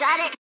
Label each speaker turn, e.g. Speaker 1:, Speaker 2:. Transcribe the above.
Speaker 1: shut it.